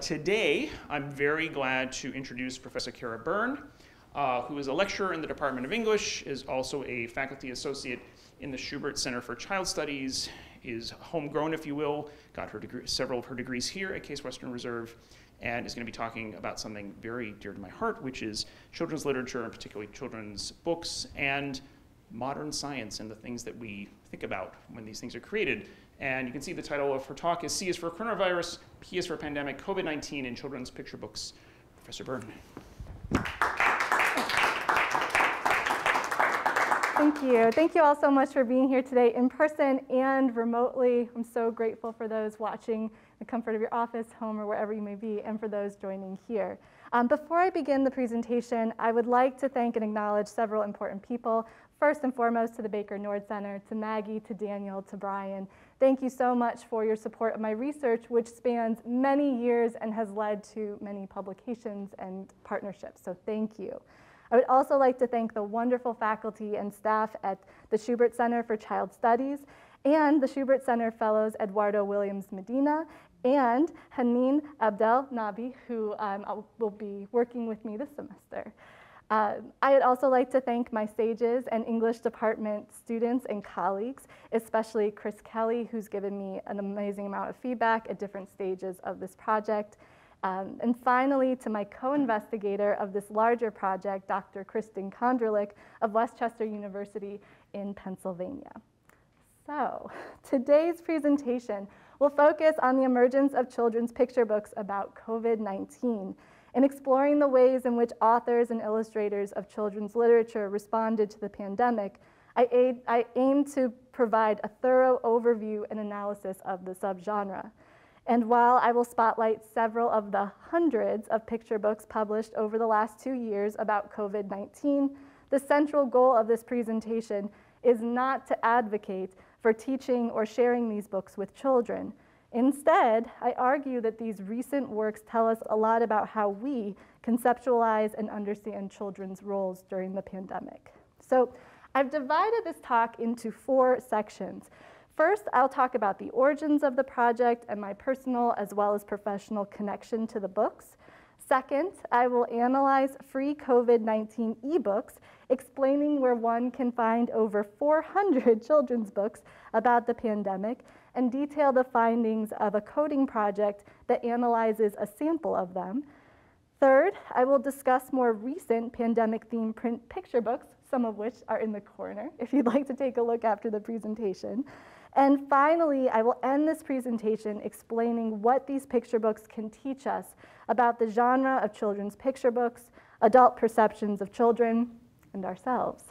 Today, I'm very glad to introduce Professor Cara Byrne, uh, who is a lecturer in the Department of English, is also a faculty associate in the Schubert Center for Child Studies, is homegrown, if you will, got her degree, several of her degrees here at Case Western Reserve, and is going to be talking about something very dear to my heart, which is children's literature, and particularly children's books, and modern science and the things that we think about when these things are created. And you can see the title of her talk is C is for coronavirus, P for pandemic, COVID-19 in children's picture books. Professor Byrne. Thank you. Thank you all so much for being here today in person and remotely. I'm so grateful for those watching the comfort of your office, home, or wherever you may be, and for those joining here. Um, before I begin the presentation, I would like to thank and acknowledge several important people. First and foremost to the Baker Nord Center, to Maggie, to Daniel, to Brian, Thank you so much for your support of my research, which spans many years and has led to many publications and partnerships. So thank you. I would also like to thank the wonderful faculty and staff at the Schubert Center for Child Studies and the Schubert Center Fellows Eduardo Williams Medina and Hanin Abdel Nabi, who um, will be working with me this semester. Uh, I'd also like to thank my SAGES and English department students and colleagues, especially Chris Kelly, who's given me an amazing amount of feedback at different stages of this project. Um, and finally, to my co-investigator of this larger project, Dr. Kristen Kondrlik of West Chester University in Pennsylvania. So, today's presentation will focus on the emergence of children's picture books about COVID-19 in exploring the ways in which authors and illustrators of children's literature responded to the pandemic, I, aid, I aim to provide a thorough overview and analysis of the subgenre. And while I will spotlight several of the hundreds of picture books published over the last two years about COVID 19, the central goal of this presentation is not to advocate for teaching or sharing these books with children. Instead, I argue that these recent works tell us a lot about how we conceptualize and understand children's roles during the pandemic. So I've divided this talk into four sections. First, I'll talk about the origins of the project and my personal as well as professional connection to the books. Second, I will analyze free COVID-19 ebooks, explaining where one can find over 400 children's books about the pandemic and detail the findings of a coding project that analyzes a sample of them. Third, I will discuss more recent pandemic-themed print picture books, some of which are in the corner, if you'd like to take a look after the presentation. And finally, I will end this presentation explaining what these picture books can teach us about the genre of children's picture books, adult perceptions of children, and ourselves.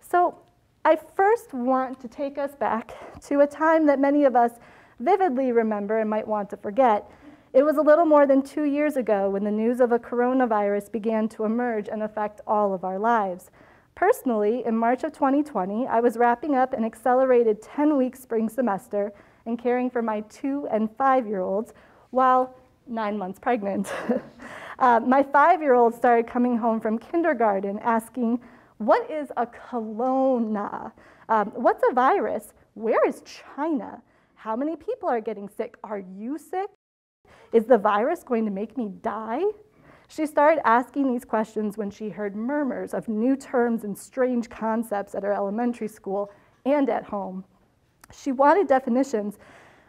So I first want to take us back to a time that many of us vividly remember and might want to forget. It was a little more than two years ago when the news of a coronavirus began to emerge and affect all of our lives. Personally, in March of 2020, I was wrapping up an accelerated 10-week spring semester and caring for my two and five-year-olds while nine months pregnant. uh, my five-year-old started coming home from kindergarten asking, what is a corona? Um, what's a virus? Where is China? How many people are getting sick? Are you sick? Is the virus going to make me die? She started asking these questions when she heard murmurs of new terms and strange concepts at her elementary school and at home. She wanted definitions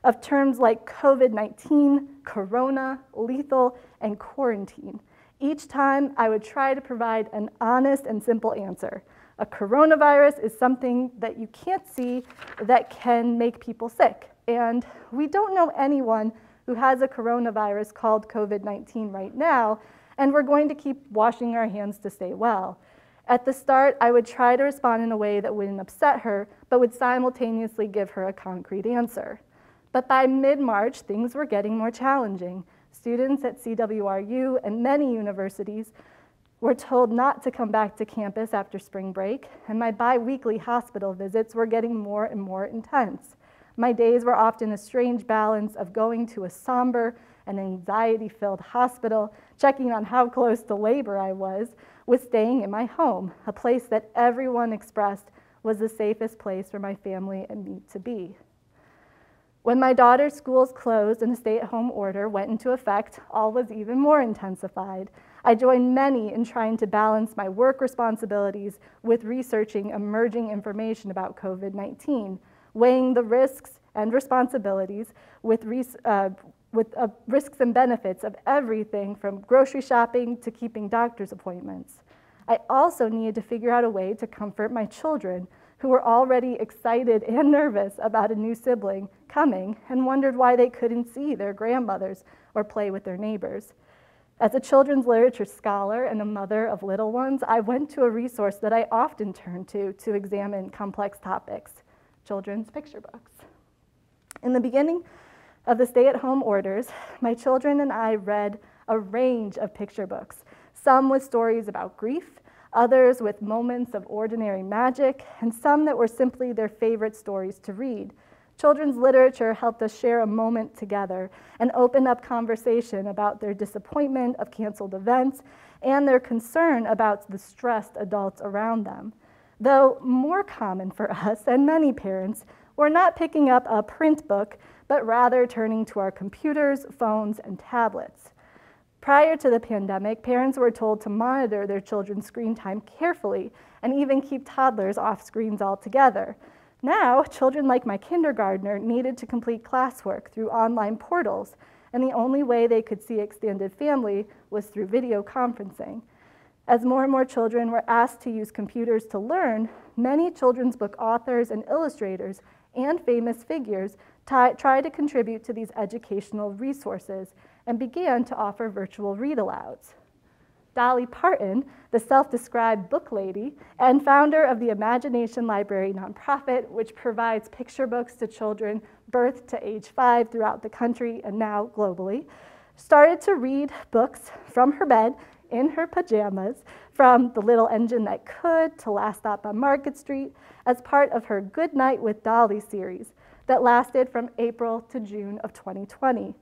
of terms like COVID 19, corona, lethal, and quarantine. Each time, I would try to provide an honest and simple answer. A coronavirus is something that you can't see that can make people sick. And we don't know anyone who has a coronavirus called COVID 19 right now, and we're going to keep washing our hands to stay well. At the start, I would try to respond in a way that wouldn't upset her, but would simultaneously give her a concrete answer. But by mid March, things were getting more challenging. Students at CWRU and many universities were told not to come back to campus after spring break, and my biweekly hospital visits were getting more and more intense. My days were often a strange balance of going to a somber and anxiety-filled hospital, checking on how close to labor I was, with staying in my home, a place that everyone expressed was the safest place for my family and me to be. When my daughter's schools closed and a stay at home order went into effect, all was even more intensified. I joined many in trying to balance my work responsibilities with researching emerging information about COVID 19, weighing the risks and responsibilities with, uh, with uh, risks and benefits of everything from grocery shopping to keeping doctor's appointments. I also needed to figure out a way to comfort my children who were already excited and nervous about a new sibling coming and wondered why they couldn't see their grandmothers or play with their neighbors. As a children's literature scholar and a mother of little ones, I went to a resource that I often turn to to examine complex topics children's picture books. In the beginning of the stay at home orders, my children and I read a range of picture books, some with stories about grief, others with moments of ordinary magic, and some that were simply their favorite stories to read. Children's literature helped us share a moment together and open up conversation about their disappointment of canceled events and their concern about the stressed adults around them. Though more common for us and many parents, we're not picking up a print book, but rather turning to our computers, phones, and tablets. Prior to the pandemic, parents were told to monitor their children's screen time carefully and even keep toddlers off screens altogether. Now, children like my kindergartner needed to complete classwork through online portals, and the only way they could see extended family was through video conferencing. As more and more children were asked to use computers to learn, many children's book authors and illustrators and famous figures tried to contribute to these educational resources and began to offer virtual read alouds. Dolly Parton, the self described book lady and founder of the Imagination Library nonprofit, which provides picture books to children birth to age five throughout the country and now globally, started to read books from her bed in her pajamas, from The Little Engine That Could to Last Stop on Market Street, as part of her Good Night with Dolly series that lasted from April to June of 2020.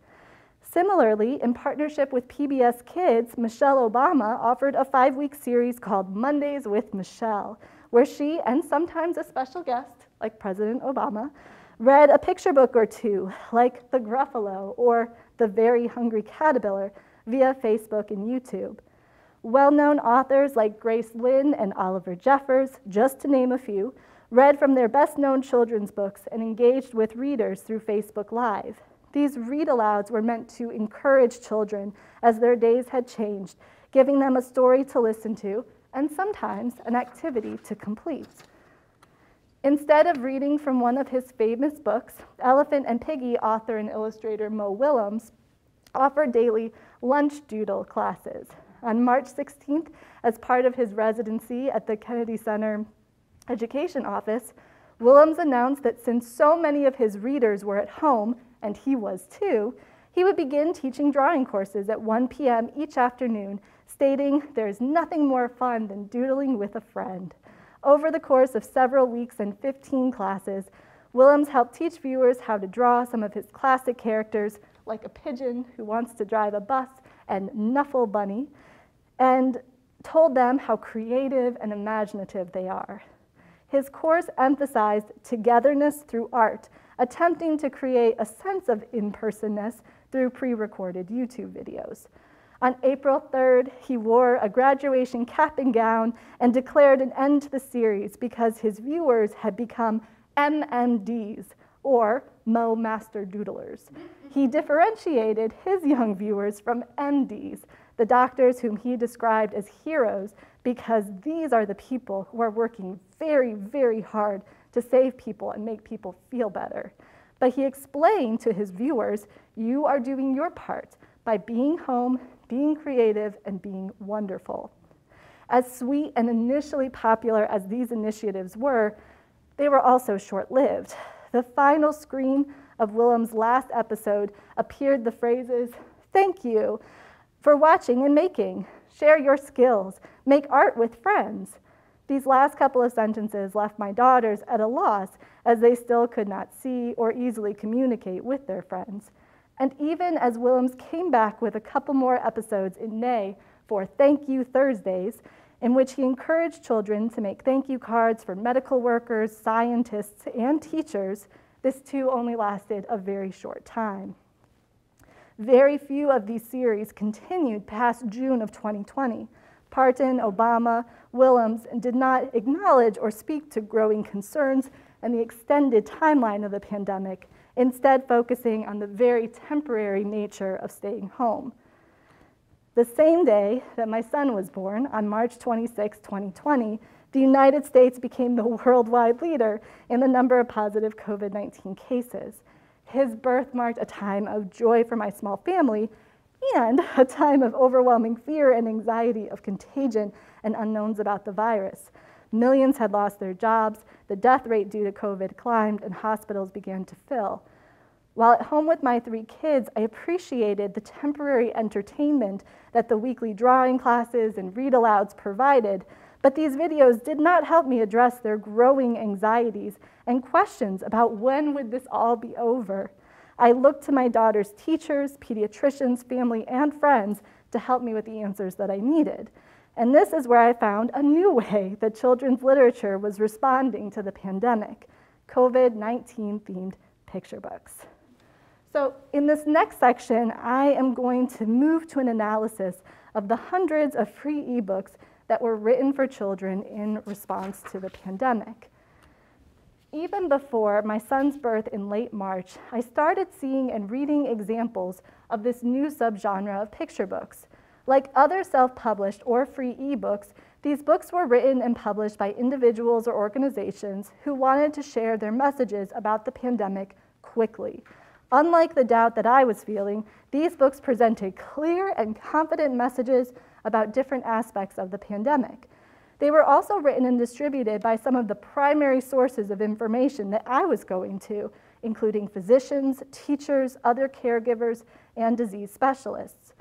Similarly, in partnership with PBS Kids, Michelle Obama offered a five week series called Mondays with Michelle, where she and sometimes a special guest, like President Obama, read a picture book or two, like The Gruffalo or The Very Hungry Caterpillar, via Facebook and YouTube. Well known authors like Grace Lin and Oliver Jeffers, just to name a few, read from their best known children's books and engaged with readers through Facebook Live. These read alouds were meant to encourage children as their days had changed, giving them a story to listen to and sometimes an activity to complete. Instead of reading from one of his famous books, Elephant and Piggie author and illustrator Mo Willems offered daily lunch doodle classes. On March 16th, as part of his residency at the Kennedy Center Education Office, Willems announced that since so many of his readers were at home and he was too, he would begin teaching drawing courses at 1 p.m. each afternoon, stating, There's nothing more fun than doodling with a friend. Over the course of several weeks and 15 classes, Willems helped teach viewers how to draw some of his classic characters, like a pigeon who wants to drive a bus and Knuffle Bunny, and told them how creative and imaginative they are. His course emphasized togetherness through art attempting to create a sense of in-personness through pre-recorded YouTube videos. On April 3rd, he wore a graduation cap and gown and declared an end to the series because his viewers had become MMDs, or Mo Master Doodlers. He differentiated his young viewers from MDs, the doctors whom he described as heroes, because these are the people who are working very, very hard to save people and make people feel better. But he explained to his viewers, you are doing your part by being home, being creative, and being wonderful. As sweet and initially popular as these initiatives were, they were also short lived. The final screen of Willems' last episode appeared the phrases, Thank you for watching and making, share your skills, make art with friends. These last couple of sentences left my daughters at a loss as they still could not see or easily communicate with their friends. And even as Willems came back with a couple more episodes in May for Thank You Thursdays, in which he encouraged children to make thank you cards for medical workers, scientists, and teachers, this too only lasted a very short time. Very few of these series continued past June of 2020. Parton, Obama, Willems and did not acknowledge or speak to growing concerns and the extended timeline of the pandemic, instead focusing on the very temporary nature of staying home. The same day that my son was born, on March 26, 2020, the United States became the worldwide leader in the number of positive COVID 19 cases. His birth marked a time of joy for my small family and a time of overwhelming fear and anxiety of contagion and unknowns about the virus. Millions had lost their jobs, the death rate due to COVID climbed, and hospitals began to fill. While at home with my three kids, I appreciated the temporary entertainment that the weekly drawing classes and read alouds provided, but these videos did not help me address their growing anxieties and questions about when would this all be over. I looked to my daughter's teachers, pediatricians, family, and friends to help me with the answers that I needed. And this is where I found a new way that children's literature was responding to the pandemic COVID 19 themed picture books. So in this next section, I am going to move to an analysis of the hundreds of free ebooks that were written for children in response to the pandemic. Even before my son's birth in late March, I started seeing and reading examples of this new subgenre of picture books. Like other self-published or free ebooks, these books were written and published by individuals or organizations who wanted to share their messages about the pandemic quickly. Unlike the doubt that I was feeling, these books presented clear and confident messages about different aspects of the pandemic. They were also written and distributed by some of the primary sources of information that I was going to, including physicians, teachers, other caregivers, and disease specialists.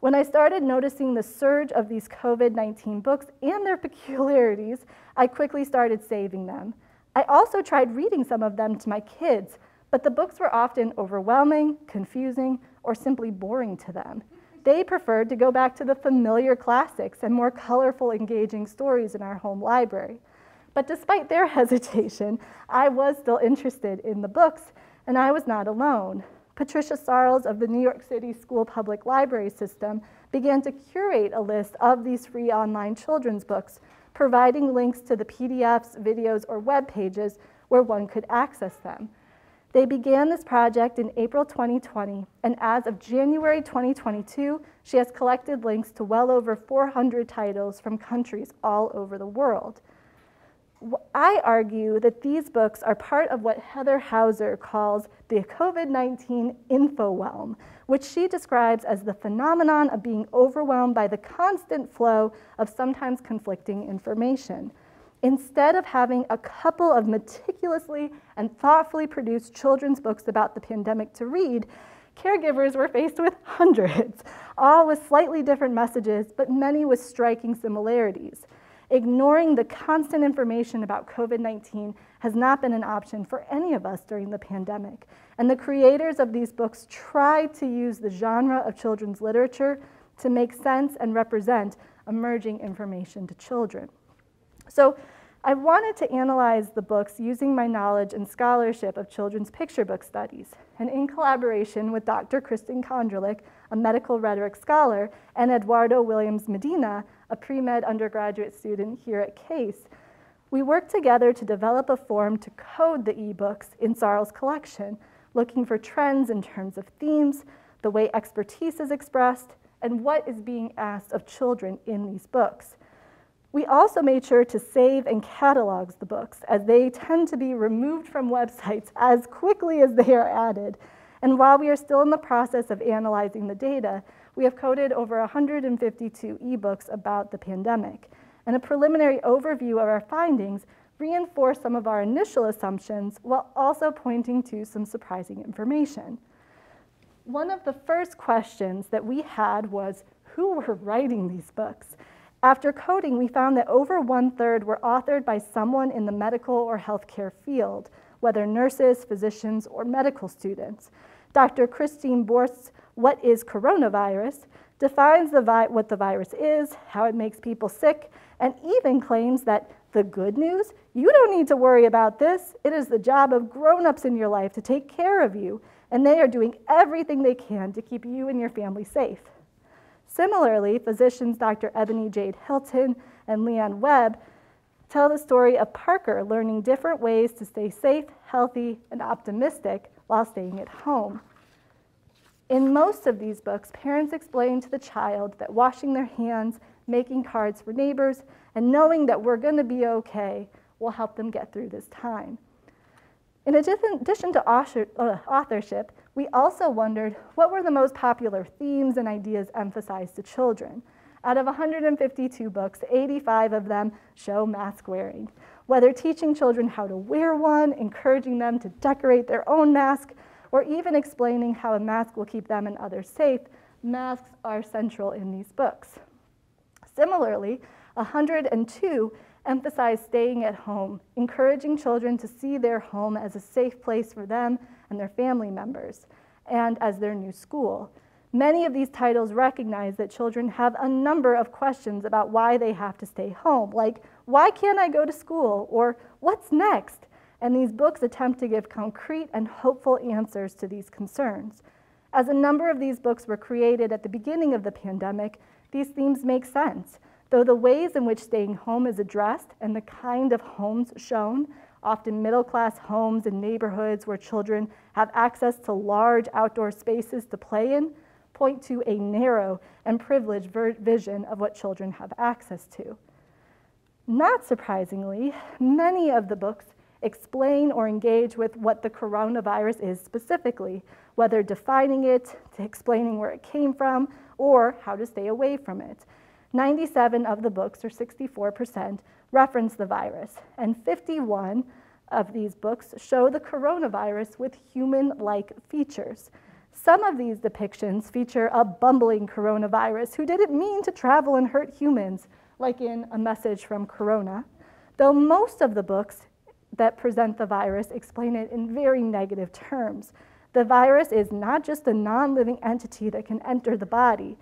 When I started noticing the surge of these COVID 19 books and their peculiarities, I quickly started saving them. I also tried reading some of them to my kids but the books were often overwhelming, confusing, or simply boring to them. They preferred to go back to the familiar classics and more colorful, engaging stories in our home library. But despite their hesitation, I was still interested in the books, and I was not alone. Patricia Sarles of the New York City School Public Library System began to curate a list of these free online children's books, providing links to the PDFs, videos, or web pages where one could access them. They began this project in April 2020, and as of January 2022, she has collected links to well over 400 titles from countries all over the world. I argue that these books are part of what Heather Houser calls the COVID 19 infowhelm, which she describes as the phenomenon of being overwhelmed by the constant flow of sometimes conflicting information. Instead of having a couple of meticulously and thoughtfully produced children's books about the pandemic to read, caregivers were faced with hundreds, all with slightly different messages, but many with striking similarities. Ignoring the constant information about COVID 19 has not been an option for any of us during the pandemic, and the creators of these books tried to use the genre of children's literature to make sense and represent emerging information to children. So I wanted to analyze the books using my knowledge and scholarship of children's picture book studies. And in collaboration with Dr. Kristen Kondrlik, a medical rhetoric scholar, and Eduardo Williams Medina, a pre-med undergraduate student here at Case, we worked together to develop a form to code the ebooks in Sarles' collection, looking for trends in terms of themes, the way expertise is expressed, and what is being asked of children in these books. We also made sure to save and catalog the books as they tend to be removed from websites as quickly as they are added. And while we are still in the process of analyzing the data, we have coded over 152 ebooks about the pandemic. And a preliminary overview of our findings reinforce some of our initial assumptions while also pointing to some surprising information. One of the first questions that we had was who were writing these books? After coding, we found that over one third were authored by someone in the medical or healthcare field, whether nurses, physicians, or medical students. Dr. Christine Borst's What is Coronavirus defines the what the virus is, how it makes people sick, and even claims that The good news? You don't need to worry about this. It is the job of grown ups in your life to take care of you, and they are doing everything they can to keep you and your family safe. Similarly, physicians Dr. Ebony Jade Hilton and Leon Webb tell the story of Parker learning different ways to stay safe, healthy, and optimistic while staying at home. In most of these books, parents explain to the child that washing their hands, making cards for neighbors, and knowing that we're going to be okay will help them get through this time. In addition to uh, authorship, we also wondered what were the most popular themes and ideas emphasized to children. Out of 152 books, 85 of them show mask wearing. Whether teaching children how to wear one, encouraging them to decorate their own mask, or even explaining how a mask will keep them and others safe, masks are central in these books. Similarly, 102 emphasize staying at home, encouraging children to see their home as a safe place for them and their family members, and as their new school. Many of these titles recognize that children have a number of questions about why they have to stay home, like, why can't I go to school? Or, what's next? And these books attempt to give concrete and hopeful answers to these concerns. As a number of these books were created at the beginning of the pandemic, these themes make sense, though the ways in which staying home is addressed and the kind of homes shown, often middle class homes in neighborhoods where children have access to large outdoor spaces to play in, point to a narrow and privileged vision of what children have access to. Not surprisingly, many of the books explain or engage with what the coronavirus is specifically, whether defining it, explaining where it came from, or how to stay away from it. 97 of the books, or 64%, reference the virus, and 51 of these books show the coronavirus with human like features. Some of these depictions feature a bumbling coronavirus who didn't mean to travel and hurt humans, like in A Message from Corona, though most of the books that present the virus explain it in very negative terms. The virus is not just a non living entity that can enter the body.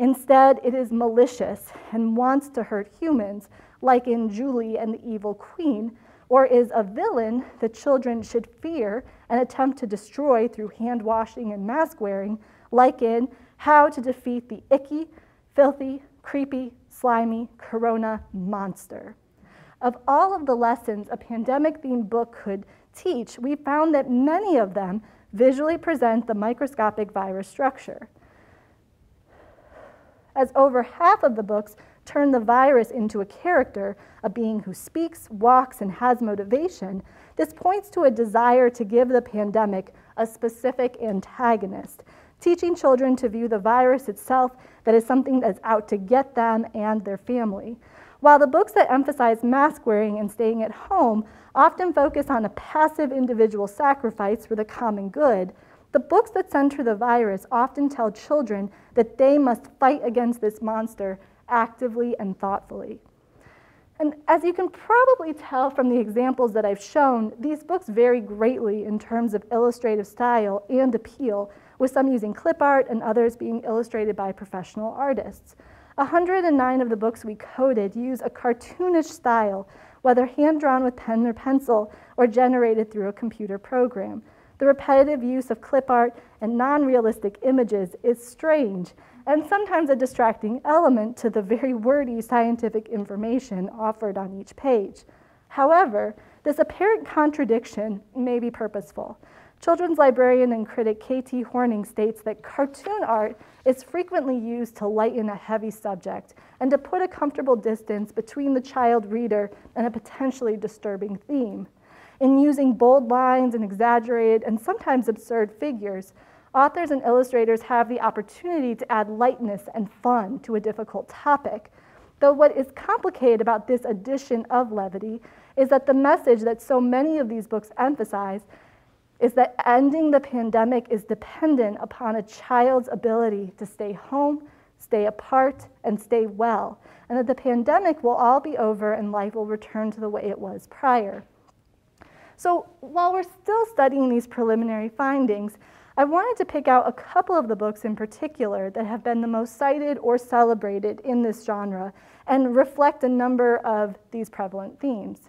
Instead, it is malicious and wants to hurt humans, like in Julie and the Evil Queen, or is a villain the children should fear and attempt to destroy through hand washing and mask wearing, like in How to Defeat the Icky, Filthy, Creepy, Slimy Corona Monster. Of all of the lessons a pandemic themed book could teach, we found that many of them visually present the microscopic virus structure. As over half of the books turn the virus into a character, a being who speaks, walks, and has motivation, this points to a desire to give the pandemic a specific antagonist, teaching children to view the virus itself that is something that's out to get them and their family. While the books that emphasize mask wearing and staying at home often focus on a passive individual sacrifice for the common good, the books that center the virus often tell children that they must fight against this monster actively and thoughtfully. And as you can probably tell from the examples that I've shown, these books vary greatly in terms of illustrative style and appeal, with some using clip art and others being illustrated by professional artists. 109 of the books we coded use a cartoonish style, whether hand drawn with pen or pencil or generated through a computer program. The repetitive use of clip art and non realistic images is strange and sometimes a distracting element to the very wordy scientific information offered on each page. However, this apparent contradiction may be purposeful. Children's librarian and critic K.T. Horning states that cartoon art is frequently used to lighten a heavy subject and to put a comfortable distance between the child reader and a potentially disturbing theme. In using bold lines and exaggerated and sometimes absurd figures, authors and illustrators have the opportunity to add lightness and fun to a difficult topic. Though what is complicated about this addition of levity is that the message that so many of these books emphasize is that ending the pandemic is dependent upon a child's ability to stay home, stay apart, and stay well, and that the pandemic will all be over and life will return to the way it was prior. So while we're still studying these preliminary findings, I wanted to pick out a couple of the books in particular that have been the most cited or celebrated in this genre and reflect a number of these prevalent themes.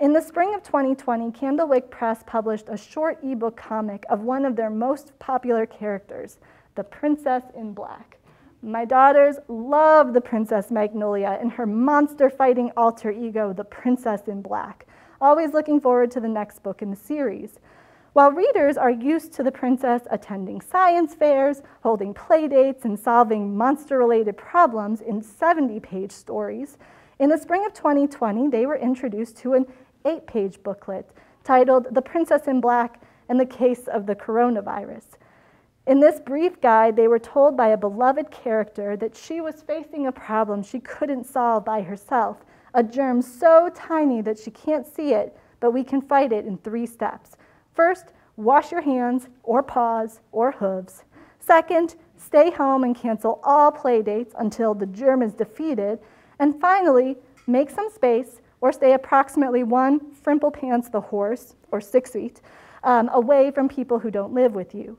In the spring of 2020, Candlewick Press published a short ebook comic of one of their most popular characters, the Princess in Black. My daughters love the Princess Magnolia and her monster fighting alter ego, the Princess in Black, always looking forward to the next book in the series. While readers are used to the princess attending science fairs, holding playdates, and solving monster related problems in 70 page stories, in the spring of 2020, they were introduced to an eight page booklet titled The Princess in Black and the Case of the Coronavirus. In this brief guide, they were told by a beloved character that she was facing a problem she couldn't solve by herself, a germ so tiny that she can't see it, but we can fight it in three steps. First, wash your hands or paws or hooves. Second, stay home and cancel all play dates until the germ is defeated. And finally, make some space or stay approximately one Frimple Pants the horse, or six feet, um, away from people who don't live with you.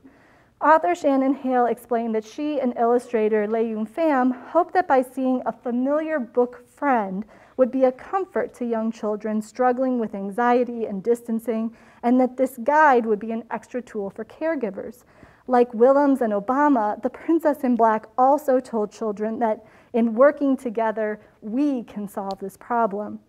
Author Shannon Hale explained that she and illustrator LeUyen Pham hoped that by seeing a familiar book friend would be a comfort to young children struggling with anxiety and distancing, and that this guide would be an extra tool for caregivers. Like Willems and Obama, the Princess in Black also told children that in working together, we can solve this problem.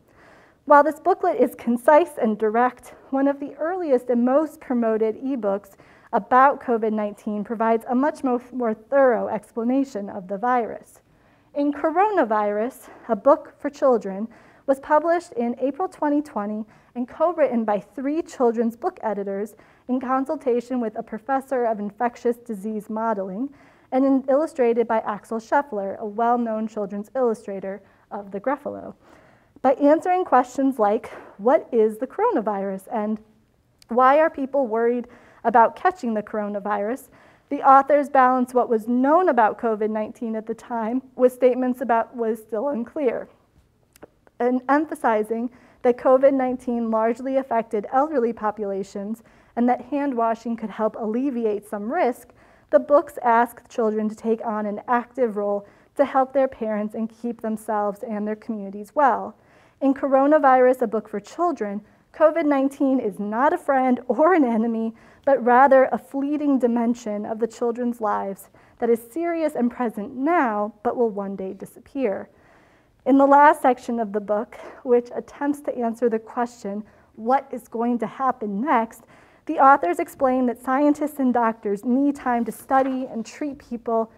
While this booklet is concise and direct, one of the earliest and most promoted ebooks about COVID 19 provides a much more, more thorough explanation of the virus. In Coronavirus, a book for children, was published in April 2020 and co written by three children's book editors in consultation with a professor of infectious disease modeling and illustrated by Axel Scheffler, a well known children's illustrator of the Gruffalo. By answering questions like what is the coronavirus and why are people worried about catching the coronavirus, the authors balance what was known about COVID 19 at the time with statements about what is still unclear, and emphasizing that COVID 19 largely affected elderly populations and that hand washing could help alleviate some risk. The books ask children to take on an active role to help their parents and keep themselves and their communities well. In Coronavirus, a book for children, COVID 19 is not a friend or an enemy, but rather a fleeting dimension of the children's lives that is serious and present now, but will one day disappear. In the last section of the book, which attempts to answer the question, what is going to happen next, the authors explain that scientists and doctors need time to study and treat people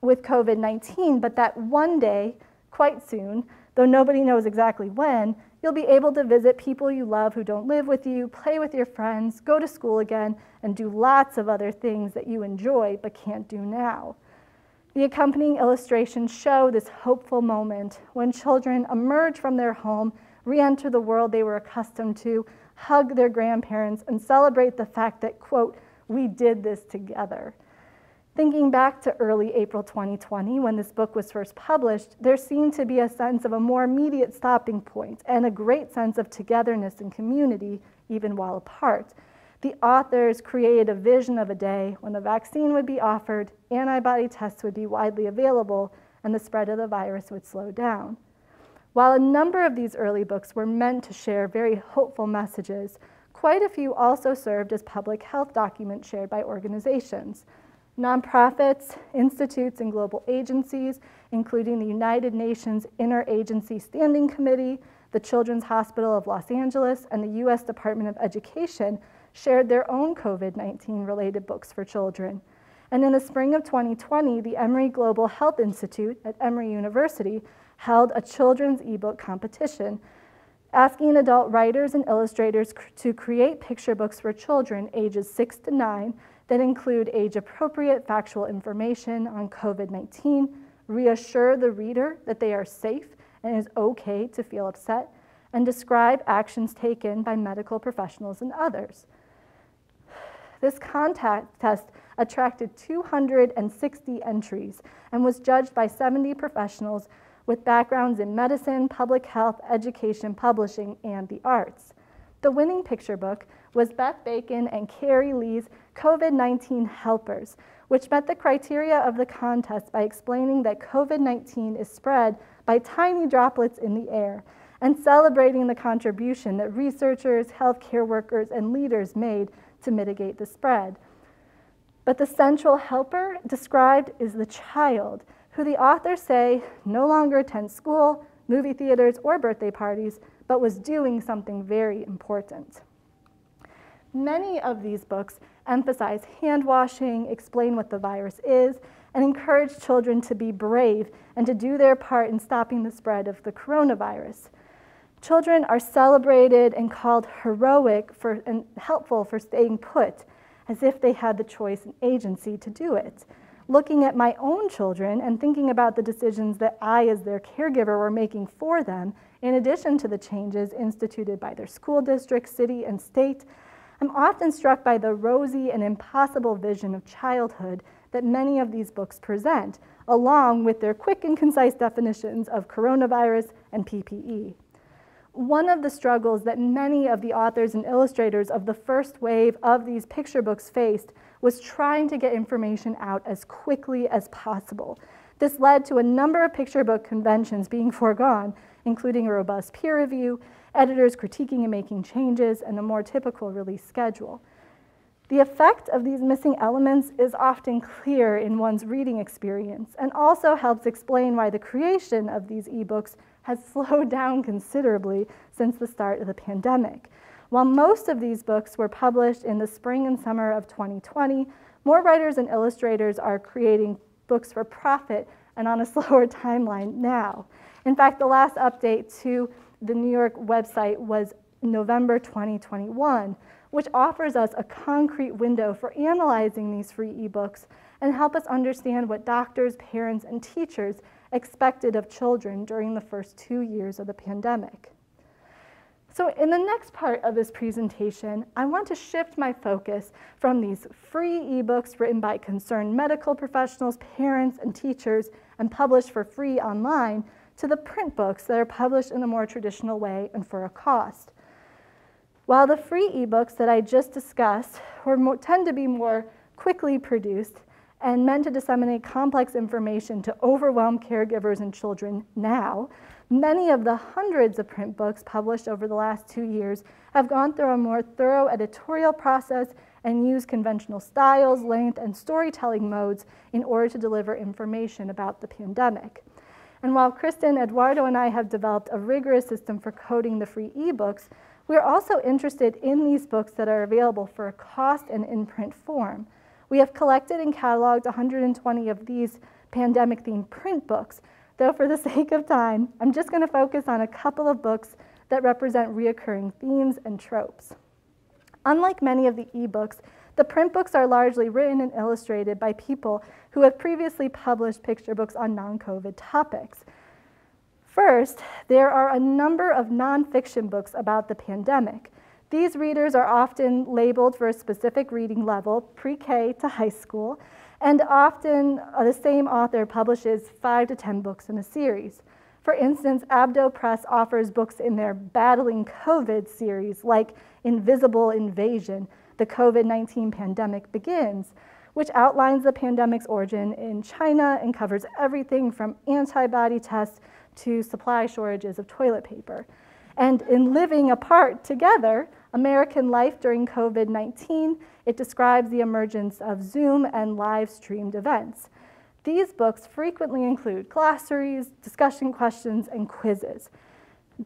with COVID 19, but that one day, quite soon, though nobody knows exactly when, You'll be able to visit people you love who don't live with you, play with your friends, go to school again, and do lots of other things that you enjoy but can't do now. The accompanying illustrations show this hopeful moment when children emerge from their home, re enter the world they were accustomed to, hug their grandparents, and celebrate the fact that, quote, we did this together. Thinking back to early April 2020, when this book was first published, there seemed to be a sense of a more immediate stopping point and a great sense of togetherness and community, even while apart. The authors created a vision of a day when the vaccine would be offered, antibody tests would be widely available, and the spread of the virus would slow down. While a number of these early books were meant to share very hopeful messages, quite a few also served as public health documents shared by organizations. Nonprofits, institutes, and global agencies, including the United Nations Interagency Standing Committee, the Children's Hospital of Los Angeles, and the US Department of Education, shared their own COVID 19 related books for children. And in the spring of 2020, the Emory Global Health Institute at Emory University held a children's ebook competition, asking adult writers and illustrators to create picture books for children ages 6 to 9 that include age appropriate factual information on COVID 19, reassure the reader that they are safe and it is okay to feel upset, and describe actions taken by medical professionals and others. This contact test attracted 260 entries and was judged by 70 professionals with backgrounds in medicine, public health, education, publishing, and the arts. The winning picture book was Beth Bacon and Kary Lee's COVID 19 Helpers, which met the criteria of the contest by explaining that COVID 19 is spread by tiny droplets in the air and celebrating the contribution that researchers, healthcare workers, and leaders made to mitigate the spread. But the central helper described is the child, who the authors say no longer attends school, movie theaters, or birthday parties, but was doing something very important. Many of these books emphasize hand washing, explain what the virus is, and encourage children to be brave and to do their part in stopping the spread of the coronavirus. Children are celebrated and called heroic for, and helpful for staying put, as if they had the choice and agency to do it. Looking at my own children and thinking about the decisions that I, as their caregiver, were making for them, in addition to the changes instituted by their school district, city, and state, I'm often struck by the rosy and impossible vision of childhood that many of these books present, along with their quick and concise definitions of coronavirus and PPE. One of the struggles that many of the authors and illustrators of the first wave of these picture books faced was trying to get information out as quickly as possible. This led to a number of picture book conventions being foregone, including a robust peer review, editors critiquing and making changes, and a more typical release schedule. The effect of these missing elements is often clear in one's reading experience and also helps explain why the creation of these ebooks has slowed down considerably since the start of the pandemic. While most of these books were published in the spring and summer of 2020, more writers and illustrators are creating books for profit and on a slower timeline now. In fact, the last update to the New York website was November 2021, which offers us a concrete window for analyzing these free ebooks and help us understand what doctors, parents, and teachers expected of children during the first two years of the pandemic. So in the next part of this presentation, I want to shift my focus from these free ebooks written by concerned medical professionals, parents, and teachers and published for free online to the print books that are published in a more traditional way and for a cost. While the free ebooks that I just discussed more, tend to be more quickly produced, and meant to disseminate complex information to overwhelm caregivers and children now, many of the hundreds of print books published over the last two years have gone through a more thorough editorial process and use conventional styles, length, and storytelling modes in order to deliver information about the pandemic. And while Kristen, Eduardo, and I have developed a rigorous system for coding the free ebooks, we're also interested in these books that are available for a cost and in print form. We have collected and cataloged 120 of these pandemic themed print books, though for the sake of time, I'm just going to focus on a couple of books that represent reoccurring themes and tropes. Unlike many of the ebooks, the print books are largely written and illustrated by people who have previously published picture books on non COVID topics. First, there are a number of nonfiction books about the pandemic. These readers are often labeled for a specific reading level, pre-K to high school, and often uh, the same author publishes five to 10 books in a series. For instance, Abdo Press offers books in their Battling COVID series, like Invisible Invasion, The COVID-19 Pandemic Begins, which outlines the pandemic's origin in China and covers everything from antibody tests to supply shortages of toilet paper. And in Living Apart Together, American Life During COVID 19, it describes the emergence of Zoom and live streamed events. These books frequently include glossaries, discussion questions, and quizzes.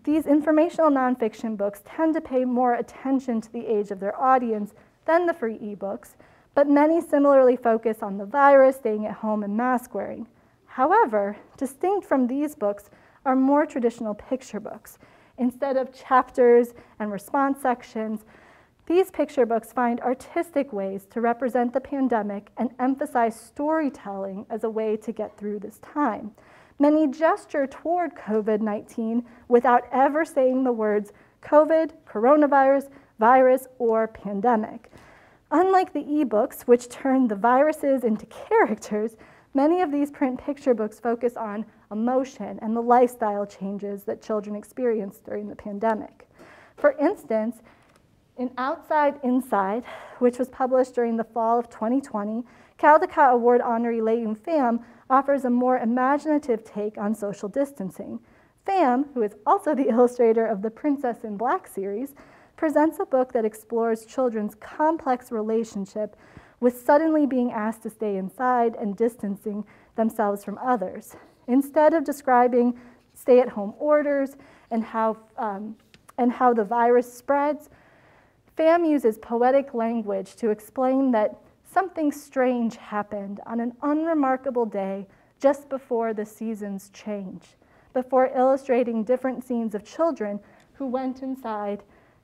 These informational nonfiction books tend to pay more attention to the age of their audience than the free ebooks, but many similarly focus on the virus, staying at home, and mask wearing. However, distinct from these books are more traditional picture books Instead of chapters and response sections, these picture books find artistic ways to represent the pandemic and emphasize storytelling as a way to get through this time. Many gesture toward COVID 19 without ever saying the words COVID, coronavirus, virus, or pandemic. Unlike the e-books, which turn the viruses into characters, many of these print picture books focus on emotion, and the lifestyle changes that children experienced during the pandemic. For instance, In Outside Inside, which was published during the fall of 2020, Caldecott Award honoree LeUyen Pham offers a more imaginative take on social distancing. Pham, who is also the illustrator of the Princess in Black series, presents a book that explores children's complex relationship with suddenly being asked to stay inside and distancing themselves from others. Instead of describing stay at home orders and how, um, and how the virus spreads, Pham uses poetic language to explain that something strange happened on an unremarkable day just before the seasons change, before illustrating different scenes of children who went inside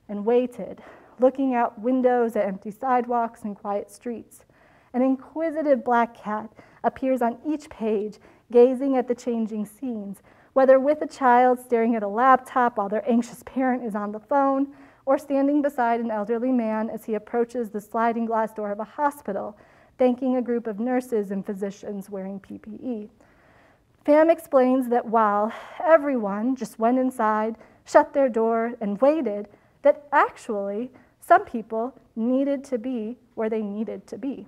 and waited, looking out windows at empty sidewalks and quiet streets. An inquisitive black cat appears on each page, gazing at the changing scenes, whether with a child staring at a laptop while their anxious parent is on the phone, or standing beside an elderly man as he approaches the sliding glass door of a hospital, thanking a group of nurses and physicians wearing PPE. Pham explains that while everyone just went inside, shut their door, and waited, that actually some people needed to be where they needed to be.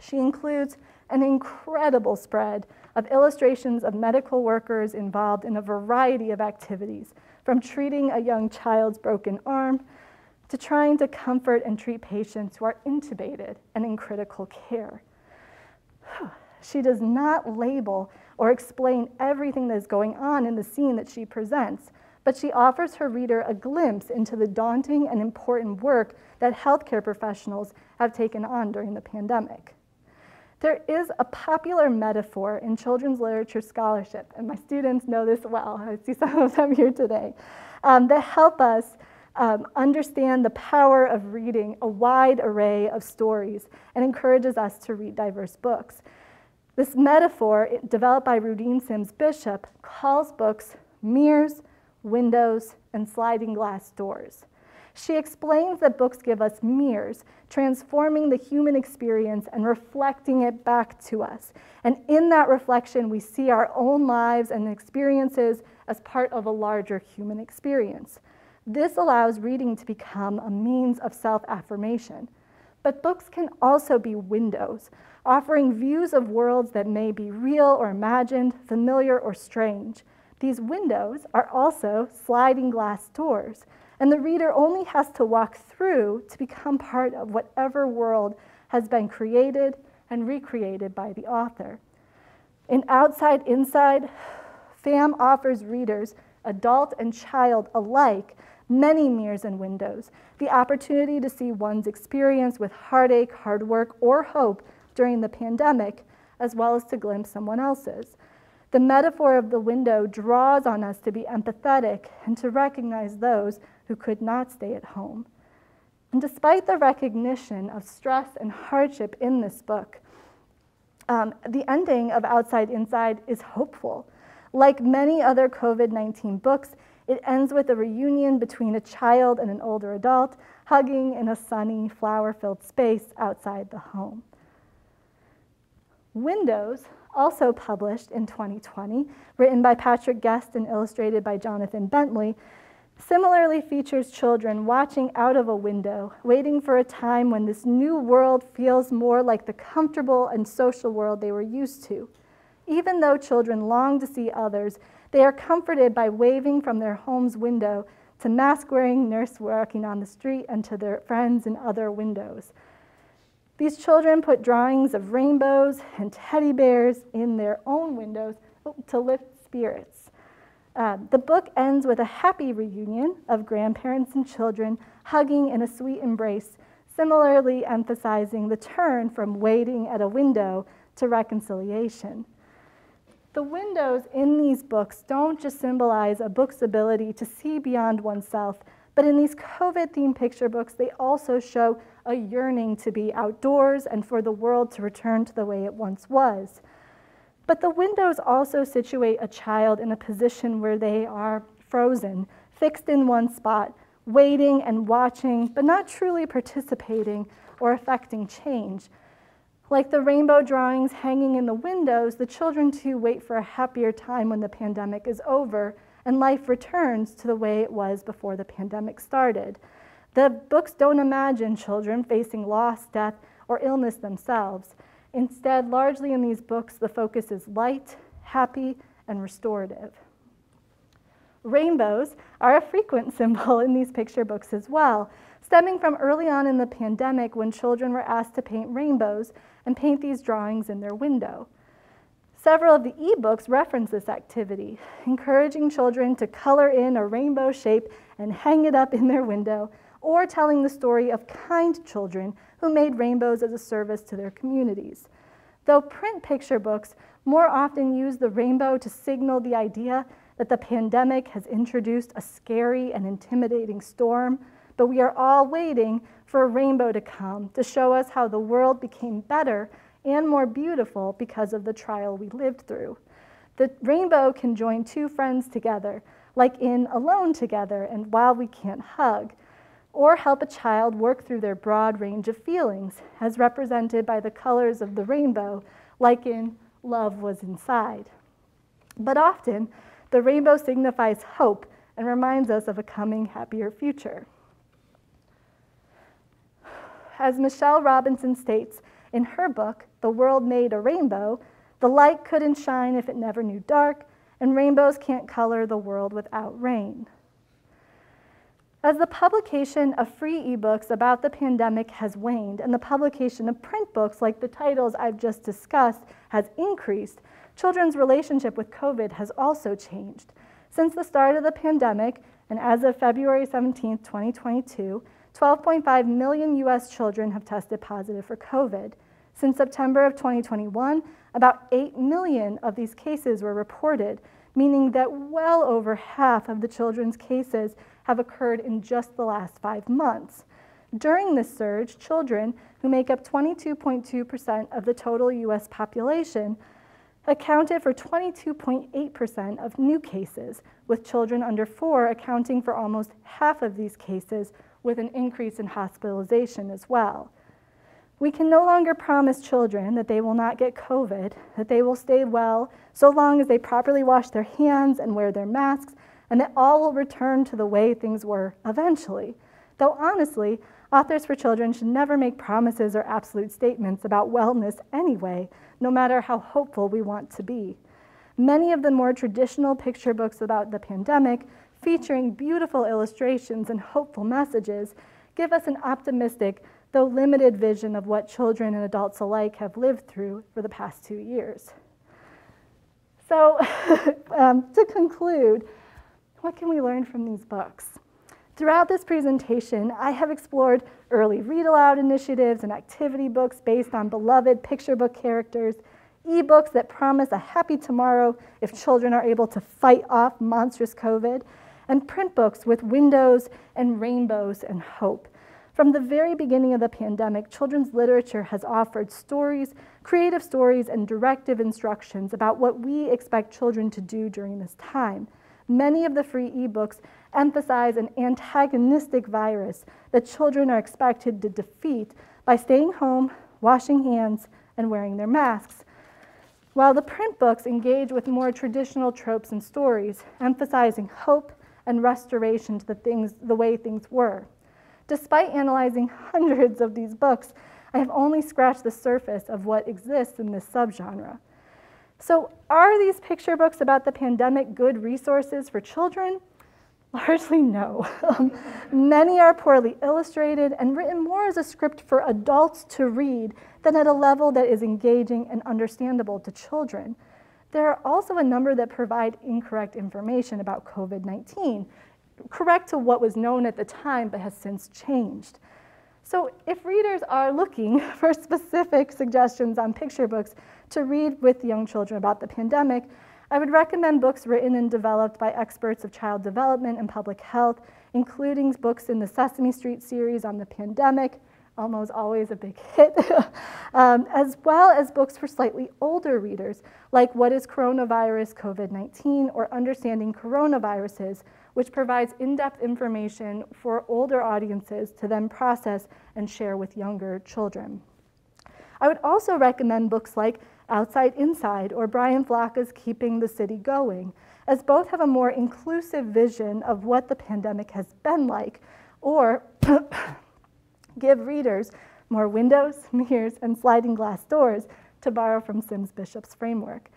She includes an incredible spread of illustrations of medical workers involved in a variety of activities, from treating a young child's broken arm to trying to comfort and treat patients who are intubated and in critical care. She does not label or explain everything that is going on in the scene that she presents, but she offers her reader a glimpse into the daunting and important work that healthcare professionals have taken on during the pandemic. There is a popular metaphor in children's literature scholarship, and my students know this well. I see some of them here today, um, that help us um, understand the power of reading a wide array of stories and encourages us to read diverse books. This metaphor, developed by Rudine Sims Bishop, calls books mirrors, windows, and sliding glass doors. She explains that books give us mirrors, transforming the human experience and reflecting it back to us. And in that reflection, we see our own lives and experiences as part of a larger human experience. This allows reading to become a means of self affirmation. But books can also be windows, offering views of worlds that may be real or imagined, familiar or strange. These windows are also sliding glass doors and the reader only has to walk through to become part of whatever world has been created and recreated by the author. In Outside Inside, Pham offers readers, adult and child alike, many mirrors and windows, the opportunity to see one's experience with heartache, hard work, or hope during the pandemic, as well as to glimpse someone else's. The metaphor of the window draws on us to be empathetic and to recognize those who could not stay at home. And despite the recognition of stress and hardship in this book, um, the ending of Outside Inside is hopeful. Like many other COVID 19 books, it ends with a reunion between a child and an older adult hugging in a sunny, flower filled space outside the home. Windows, also published in 2020, written by Patrick Guest and illustrated by Jonathan Bentley, similarly features children watching out of a window, waiting for a time when this new world feels more like the comfortable and social world they were used to. Even though children long to see others, they are comforted by waving from their home's window to mask wearing nurse working on the street and to their friends in other windows. These children put drawings of rainbows and teddy bears in their own windows to lift spirits. Uh, the book ends with a happy reunion of grandparents and children hugging in a sweet embrace, similarly emphasizing the turn from waiting at a window to reconciliation. The windows in these books don't just symbolize a book's ability to see beyond oneself, but in these COVID themed picture books, they also show a yearning to be outdoors and for the world to return to the way it once was. But the windows also situate a child in a position where they are frozen, fixed in one spot, waiting and watching, but not truly participating or affecting change. Like the rainbow drawings hanging in the windows, the children too wait for a happier time when the pandemic is over and life returns to the way it was before the pandemic started. The books don't imagine children facing loss, death, or illness themselves. Instead, largely in these books, the focus is light, happy, and restorative. Rainbows are a frequent symbol in these picture books as well, stemming from early on in the pandemic when children were asked to paint rainbows and paint these drawings in their window. Several of the ebooks reference this activity, encouraging children to color in a rainbow shape and hang it up in their window, or telling the story of kind children who made rainbows as a service to their communities. Though print picture books more often use the rainbow to signal the idea that the pandemic has introduced a scary and intimidating storm, but we are all waiting for a rainbow to come to show us how the world became better and more beautiful because of the trial we lived through. The rainbow can join two friends together, like in Alone Together and While We Can't Hug, or help a child work through their broad range of feelings, as represented by the colors of the rainbow, like in Love Was Inside. But often, the rainbow signifies hope and reminds us of a coming happier future. As Michelle Robinson states in her book, The World Made a Rainbow, the light couldn't shine if it never knew dark, and rainbows can't color the world without rain. As the publication of free ebooks about the pandemic has waned and the publication of print books like the titles I've just discussed has increased, children's relationship with COVID has also changed. Since the start of the pandemic, and as of February 17, 2022, 12.5 million US children have tested positive for COVID. Since September of 2021, about 8 million of these cases were reported, meaning that well over half of the children's cases have occurred in just the last five months. During this surge, children, who make up 22.2% of the total US population, accounted for 22.8% of new cases, with children under four accounting for almost half of these cases, with an increase in hospitalization as well. We can no longer promise children that they will not get COVID, that they will stay well, so long as they properly wash their hands and wear their masks, and that all will return to the way things were eventually. Though honestly, authors for children should never make promises or absolute statements about wellness anyway, no matter how hopeful we want to be. Many of the more traditional picture books about the pandemic, featuring beautiful illustrations and hopeful messages, give us an optimistic, though limited vision of what children and adults alike have lived through for the past two years. So, um, to conclude, what can we learn from these books? Throughout this presentation, I have explored early read aloud initiatives and activity books based on beloved picture book characters, ebooks that promise a happy tomorrow if children are able to fight off monstrous COVID, and print books with windows and rainbows and hope. From the very beginning of the pandemic, children's literature has offered stories, creative stories, and directive instructions about what we expect children to do during this time. Many of the free ebooks emphasize an antagonistic virus that children are expected to defeat by staying home, washing hands, and wearing their masks. While the print books engage with more traditional tropes and stories, emphasizing hope and restoration to the, things, the way things were. Despite analyzing hundreds of these books, I have only scratched the surface of what exists in this subgenre. So, are these picture books about the pandemic good resources for children? Largely no. Um, many are poorly illustrated and written more as a script for adults to read than at a level that is engaging and understandable to children. There are also a number that provide incorrect information about COVID 19, correct to what was known at the time but has since changed. So, if readers are looking for specific suggestions on picture books to read with young children about the pandemic, I would recommend books written and developed by experts of child development and public health, including books in the Sesame Street series on the pandemic, almost always a big hit, um, as well as books for slightly older readers, like What is Coronavirus COVID 19 or Understanding Coronaviruses, which provides in depth information for older audiences to then process and share with younger children. I would also recommend books like Outside Inside or Brian Floca's Keeping the City Going, as both have a more inclusive vision of what the pandemic has been like, or give readers more windows, mirrors, and sliding glass doors, to borrow from Sims Bishop's framework.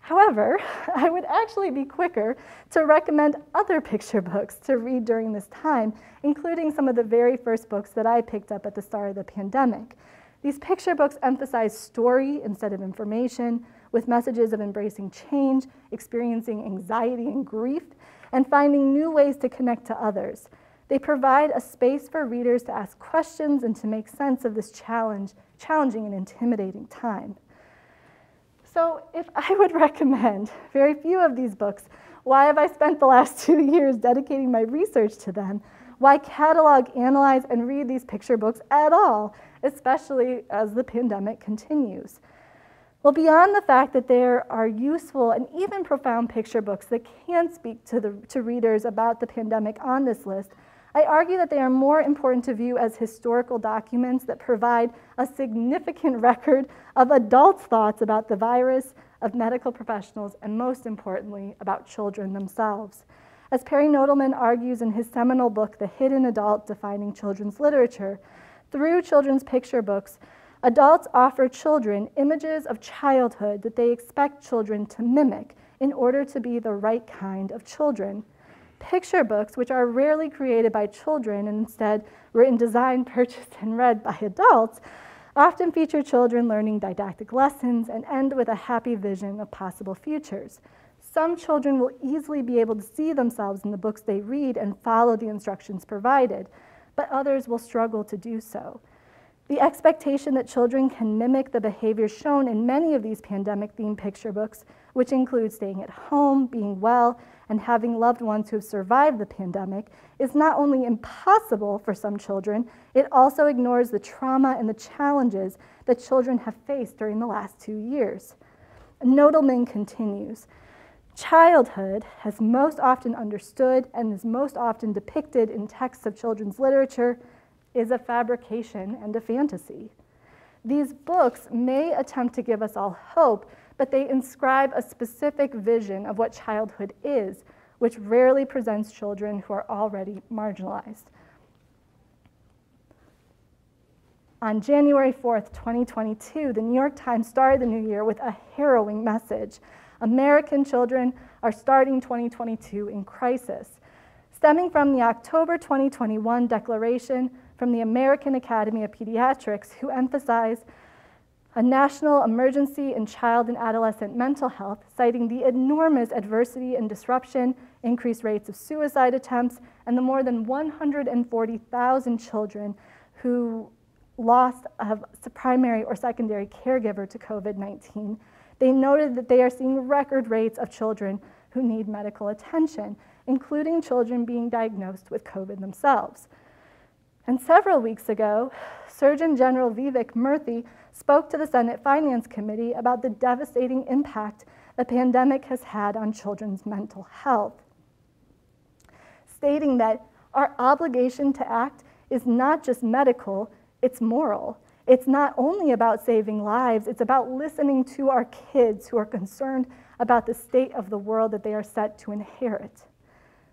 However, I would actually be quicker to recommend other picture books to read during this time, including some of the very first books that I picked up at the start of the pandemic. These picture books emphasize story instead of information, with messages of embracing change, experiencing anxiety and grief, and finding new ways to connect to others. They provide a space for readers to ask questions and to make sense of this challenge, challenging and intimidating time. So if I would recommend very few of these books, why have I spent the last two years dedicating my research to them? Why catalog, analyze, and read these picture books at all, especially as the pandemic continues? Well, beyond the fact that there are useful and even profound picture books that can speak to, the, to readers about the pandemic on this list, I argue that they are more important to view as historical documents that provide a significant record of adults' thoughts about the virus, of medical professionals, and most importantly, about children themselves. As Perry Nodelman argues in his seminal book, The Hidden Adult Defining Children's Literature, through children's picture books, adults offer children images of childhood that they expect children to mimic in order to be the right kind of children. Picture books, which are rarely created by children and instead written, designed, purchased, and read by adults, often feature children learning didactic lessons and end with a happy vision of possible futures. Some children will easily be able to see themselves in the books they read and follow the instructions provided, but others will struggle to do so. The expectation that children can mimic the behaviors shown in many of these pandemic themed picture books, which include staying at home, being well, and having loved ones who have survived the pandemic, is not only impossible for some children, it also ignores the trauma and the challenges that children have faced during the last two years. Nodelman continues Childhood, as most often understood and is most often depicted in texts of children's literature, is a fabrication and a fantasy. These books may attempt to give us all hope, but they inscribe a specific vision of what childhood is, which rarely presents children who are already marginalized. On January 4th, 2022, the New York Times started the new year with a harrowing message. American children are starting 2022 in crisis. Stemming from the October 2021 declaration from the American Academy of Pediatrics, who emphasized a national emergency in child and adolescent mental health, citing the enormous adversity and disruption, increased rates of suicide attempts, and the more than 140,000 children who lost a primary or secondary caregiver to COVID 19. They noted that they are seeing record rates of children who need medical attention, including children being diagnosed with COVID themselves. And several weeks ago, Surgeon General Vivek Murthy spoke to the Senate Finance Committee about the devastating impact the pandemic has had on children's mental health, stating that our obligation to act is not just medical, it's moral. It's not only about saving lives, it's about listening to our kids who are concerned about the state of the world that they are set to inherit.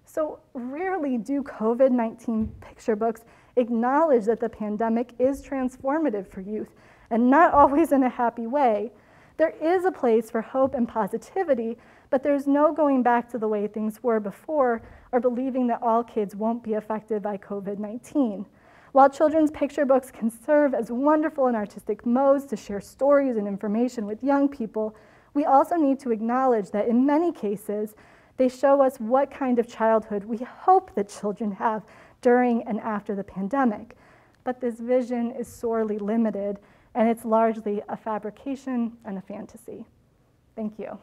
So, rarely do COVID 19 picture books acknowledge that the pandemic is transformative for youth and not always in a happy way. There is a place for hope and positivity, but there's no going back to the way things were before or believing that all kids won't be affected by COVID 19. While children's picture books can serve as wonderful and artistic modes to share stories and information with young people, we also need to acknowledge that in many cases, they show us what kind of childhood we hope that children have during and after the pandemic. But this vision is sorely limited, and it's largely a fabrication and a fantasy. Thank you.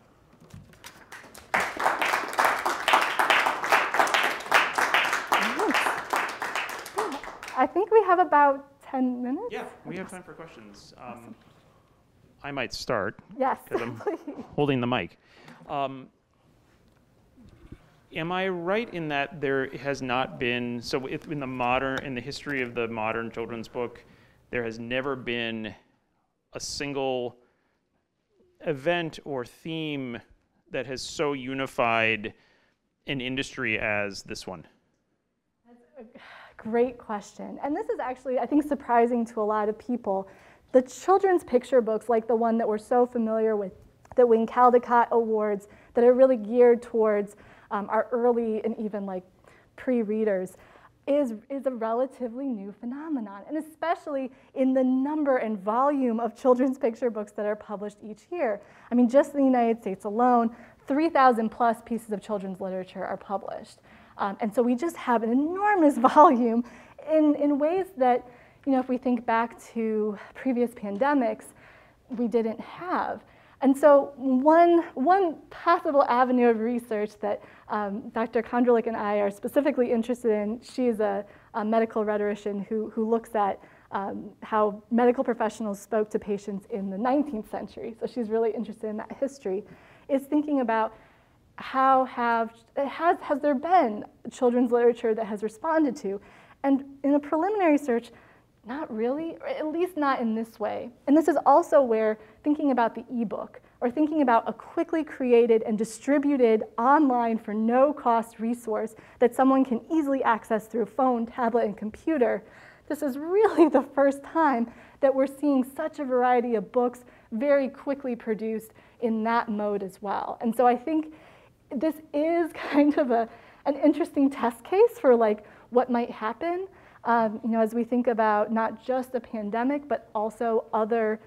I think we have about 10 minutes. Yeah, we have time for questions. Um, I might start. Yes, Because I'm please. holding the mic. Um, am I right in that there has not been so in the modern in the history of the modern children's book, there has never been a single event or theme that has so unified an industry as this one? That's a great question. And this is actually, I think, surprising to a lot of people. The children's picture books, like the one that we're so familiar with, that win Caldecott Awards, that are really geared towards um, our early and even like pre-readers, is, is a relatively new phenomenon, and especially in the number and volume of children's picture books that are published each year. I mean, just in the United States alone, 3,000 plus pieces of children's literature are published. Um, and so we just have an enormous volume in, in ways that, you know, if we think back to previous pandemics, we didn't have. And so one, one possible avenue of research that um, Dr. Kondrlik and I are specifically interested in, she's a, a medical rhetorician who, who looks at um, how medical professionals spoke to patients in the 19th century. So she's really interested in that history, is thinking about how have, has, has there been children's literature that has responded to? And in a preliminary search, not really, or at least not in this way. And this is also where thinking about the ebook or thinking about a quickly created and distributed online for no cost resource that someone can easily access through phone, tablet, and computer, this is really the first time that we're seeing such a variety of books very quickly produced in that mode as well. And so I think this is kind of a, an interesting test case for like what might happen um, you know, as we think about not just the pandemic, but also other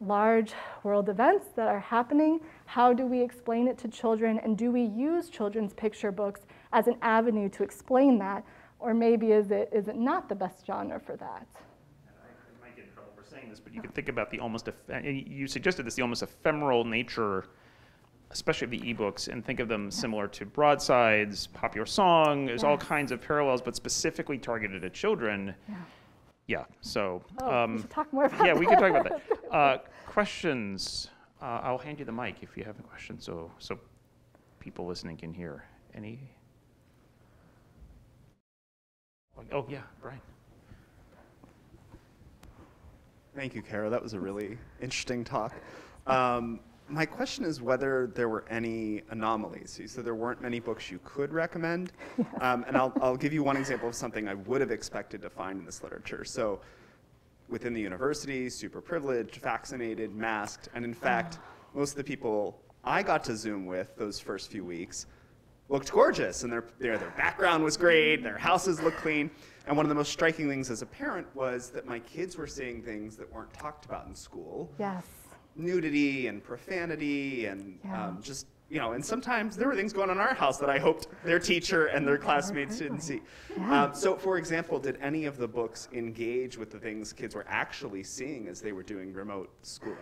large world events that are happening, how do we explain it to children and do we use children's picture books as an avenue to explain that? Or maybe is it, is it not the best genre for that? I might get in trouble for saying this, but you can think about the almost, you suggested this, the almost ephemeral nature especially of the ebooks, and think of them similar to broadsides, popular song. There's all kinds of parallels, but specifically targeted at children. Yeah. Yeah. So. Oh, um, we should talk more about yeah, that. we can talk about that. Uh, questions? Uh, I'll hand you the mic if you have a question, so so people listening can hear. Any? Oh yeah, Brian. Thank you, Cara. That was a really interesting talk. Um, my question is whether there were any anomalies. So there weren't many books you could recommend. Um, and I'll, I'll give you one example of something I would have expected to find in this literature. So within the university, super privileged, vaccinated, masked, and in fact, most of the people I got to Zoom with those first few weeks looked gorgeous, and their, their, their background was great, their houses looked clean. And one of the most striking things as a parent was that my kids were seeing things that weren't talked about in school. Yes nudity and profanity and yeah. um, just you know and sometimes there were things going on in our house that i hoped their teacher and their classmates didn't see yeah. um, so for example did any of the books engage with the things kids were actually seeing as they were doing remote schooling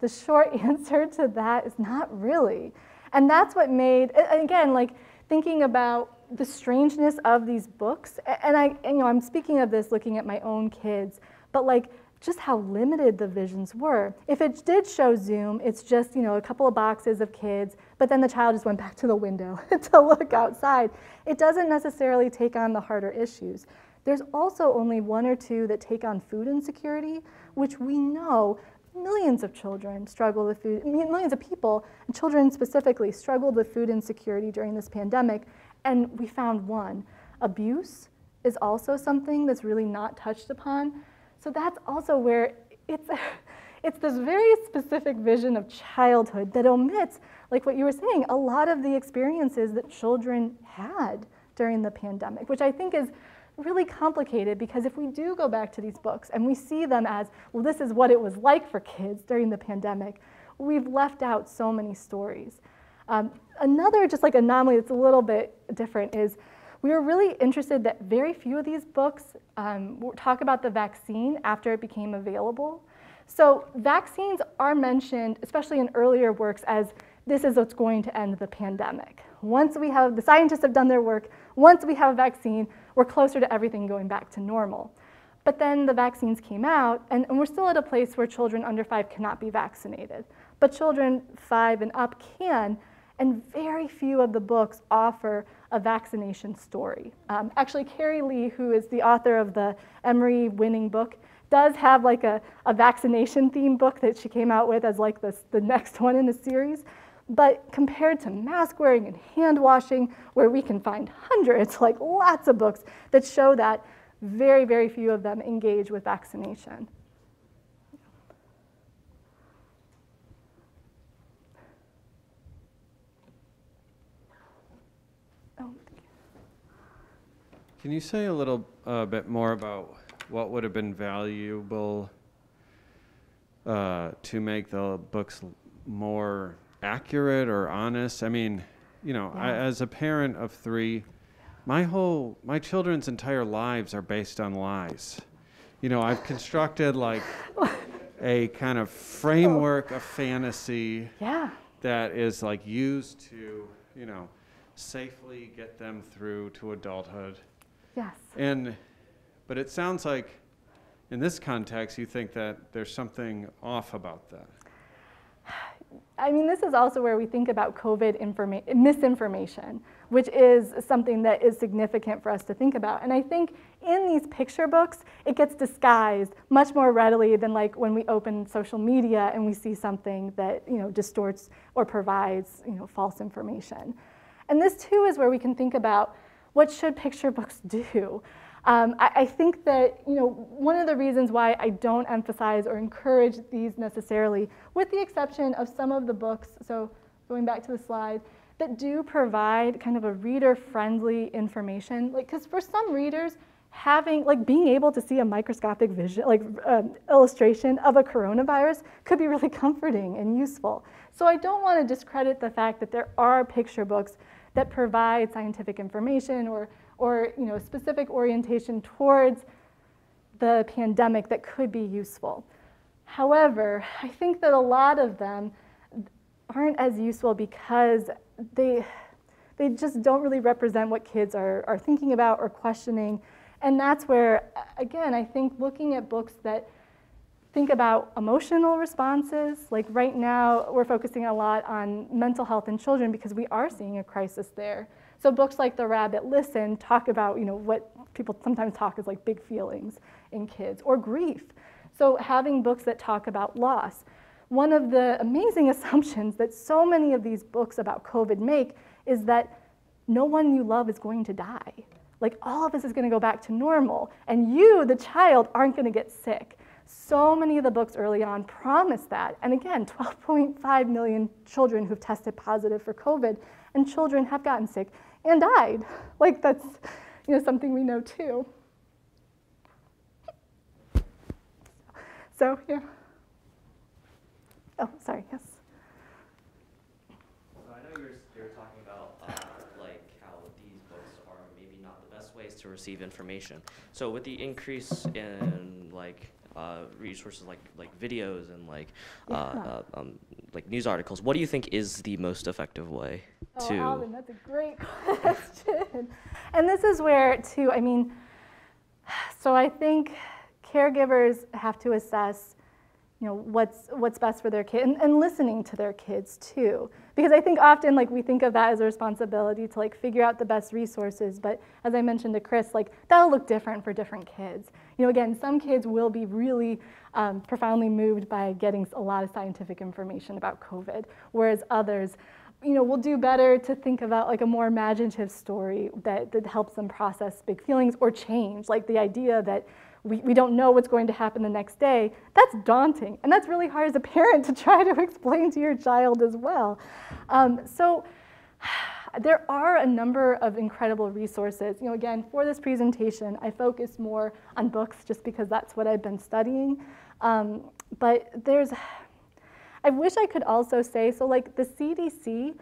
the short answer to that is not really and that's what made again like thinking about the strangeness of these books and i you know i'm speaking of this looking at my own kids but like just how limited the visions were. If it did show Zoom, it's just, you know, a couple of boxes of kids, but then the child just went back to the window to look outside. It doesn't necessarily take on the harder issues. There's also only one or two that take on food insecurity, which we know millions of children struggle with food, millions of people, children specifically, struggled with food insecurity during this pandemic, and we found one. Abuse is also something that's really not touched upon. So that's also where it's, it's this very specific vision of childhood that omits, like what you were saying, a lot of the experiences that children had during the pandemic, which I think is really complicated because if we do go back to these books and we see them as, well, this is what it was like for kids during the pandemic, we've left out so many stories. Um, another just like anomaly that's a little bit different is we were really interested that very few of these books um, talk about the vaccine after it became available. So vaccines are mentioned, especially in earlier works, as this is what's going to end the pandemic. Once we have, the scientists have done their work, once we have a vaccine, we're closer to everything going back to normal. But then the vaccines came out, and, and we're still at a place where children under five cannot be vaccinated. But children five and up can, and very few of the books offer a vaccination story. Um, actually, Kary Lee, who is the author of the Emory winning book, does have like a, a vaccination theme book that she came out with as like this, the next one in the series. But compared to mask wearing and hand washing, where we can find hundreds, like lots of books that show that, very, very few of them engage with vaccination. Can you say a little uh, bit more about what would have been valuable uh, to make the books more accurate or honest? I mean, you know, I, as a parent of three, my whole my children's entire lives are based on lies. You know, I've constructed like a kind of framework of fantasy yeah, that is like used to, you know, safely get them through to adulthood. Yes. And, but it sounds like in this context, you think that there's something off about that. I mean, this is also where we think about COVID informa- misinformation, which is something that is significant for us to think about. And I think in these picture books, it gets disguised much more readily than like when we open social media and we see something that you know distorts or provides you know false information. And this too is where we can think about what should picture books do. Um, I, I think that you know one of the reasons why I don't emphasize or encourage these necessarily, with the exception of some of the books. So going back to the slide, that do provide kind of a reader-friendly information. Like, because for some readers, having like being able to see a microscopic vision, like um, illustration of a coronavirus, could be really comforting and useful. So I don't want to discredit the fact that there are picture books that provide scientific information or or you know, specific orientation towards the pandemic that could be useful. However, I think that a lot of them aren't as useful because they, they just don't really represent what kids are, are thinking about or questioning. And that's where, again, I think looking at books that think about emotional responses. Like right now, we're focusing a lot on mental health in children because we are seeing a crisis there. So books like The Rabbit Listen talk about, you know, what people sometimes talk as like big feelings in kids or grief. So having books that talk about loss. One of the amazing assumptions that so many of these books about COVID make is that no one you love is going to die. Like all of this is going to go back to normal, and you, the child, aren't going to get sick. So many of the books early on promise that. And again, 12.5 million children who've tested positive for COVID, and children have gotten sick and died. Like that's you know something we know too. So yeah. Oh, sorry. Yes. So I know you're, you're talking about uh, like how these books are maybe not the best ways to receive information. So with the increase in like uh, resources like like videos and like uh, Yeah. uh, um, like news articles, what do you think is the most effective way Oh, to? Alvin, that's a great question. and this is where, too, I mean, so I think caregivers have to assess, you know, what's what's best for their kid, and, and listening to their kids too, because I think often like we think of that as a responsibility to like figure out the best resources, but as I mentioned to Chris, like that'll look different for different kids. You know, again, some kids will be really um, profoundly moved by getting a lot of scientific information about COVID, whereas others you know, we'll do better to think about like a more imaginative story that, that helps them process big feelings or change. Like the idea that we, we don't know what's going to happen the next day, that's daunting. And that's really hard as a parent to try to explain to your child as well. Um, so there are a number of incredible resources. You know, again, for this presentation, I focus more on books just because that's what I've been studying. Um, but there's I wish I could also say, so like the CDC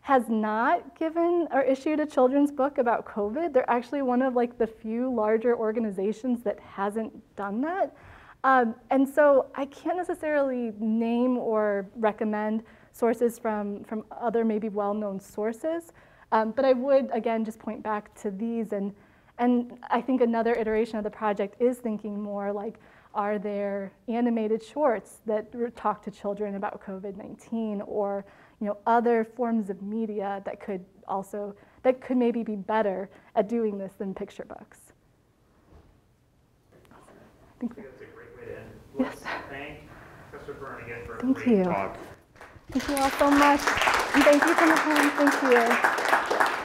has not given or issued a children's book about COVID. They're actually one of like the few larger organizations that hasn't done that. Um, and so I can't necessarily name or recommend sources from, from other maybe well-known sources, um, but I would again just point back to these and, and I think another iteration of the project is thinking more like, are there animated shorts that talk to children about COVID-19 or you know, other forms of media that could also, that could maybe be better at doing this than picture books? I think I think that's a great way to end. Yes. Let's thank Professor Byrne again for a Thank great you. talk. Thank you all so much. And thank you for the time. Thank you.